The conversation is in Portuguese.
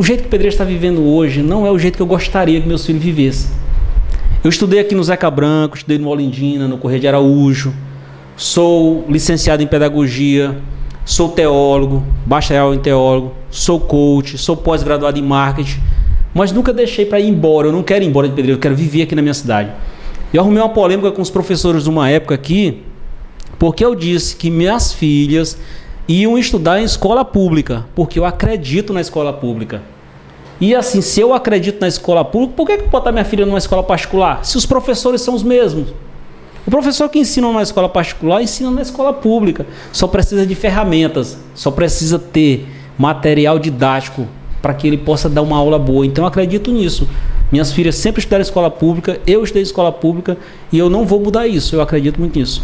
o jeito que o Pedreiro está vivendo hoje não é o jeito que eu gostaria que meus filhos vivessem. Eu estudei aqui no Zeca Branco, estudei no Molindina, no Correio de Araújo, sou licenciado em pedagogia, sou teólogo, bacharel em teólogo, sou coach, sou pós-graduado em marketing, mas nunca deixei para ir embora. Eu não quero ir embora de Pedreiro, eu quero viver aqui na minha cidade. Eu arrumei uma polêmica com os professores de uma época aqui, porque eu disse que minhas filhas iam estudar em escola pública, porque eu acredito na escola pública. E assim, se eu acredito na escola pública, por que, que botar minha filha numa escola particular? Se os professores são os mesmos. O professor que ensina numa escola particular ensina na escola pública. Só precisa de ferramentas, só precisa ter material didático para que ele possa dar uma aula boa. Então eu acredito nisso. Minhas filhas sempre estudaram escola pública, eu estudei escola pública e eu não vou mudar isso. Eu acredito muito nisso.